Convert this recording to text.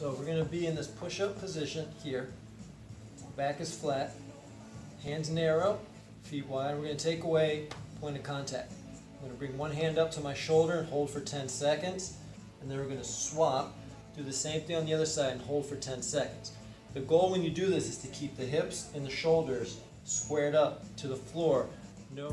So we're gonna be in this push-up position here. Back is flat, hands narrow, feet wide. We're gonna take away point of contact. I'm gonna bring one hand up to my shoulder and hold for 10 seconds. And then we're gonna swap, do the same thing on the other side and hold for 10 seconds. The goal when you do this is to keep the hips and the shoulders squared up to the floor. No.